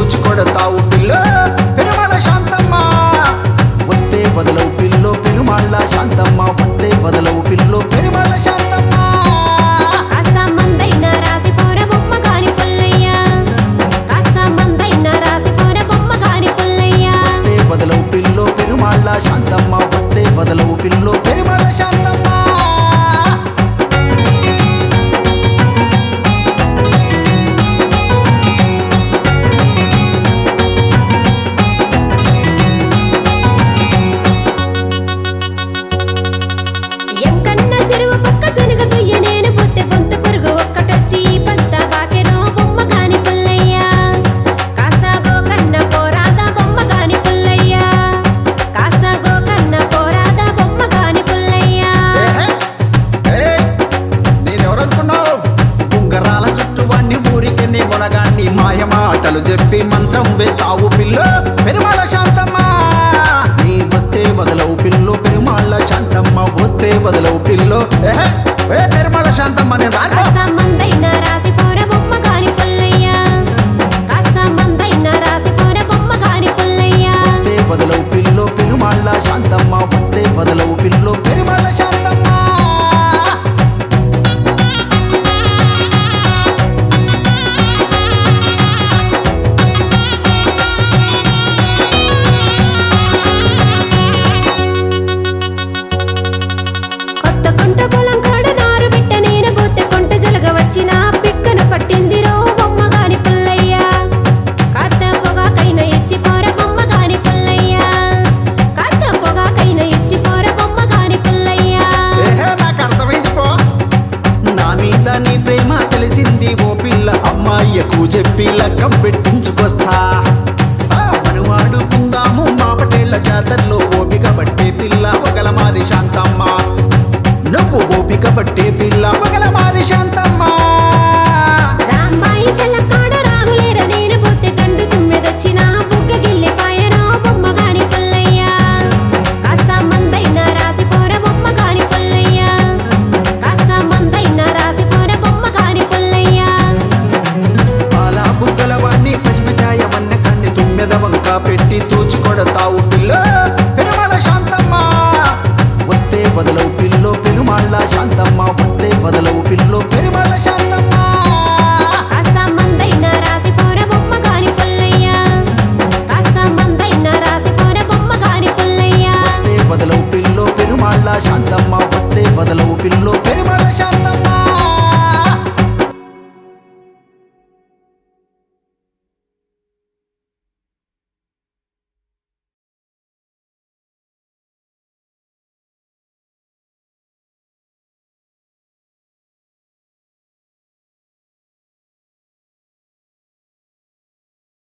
ಕೊಡತಾವು ಪಿಲ್ಲ మాయమాటలు చెప్పి మంత్రం వేస్తావు పిల్ల. పెట్టి తూచుకొడతావు పిల్ల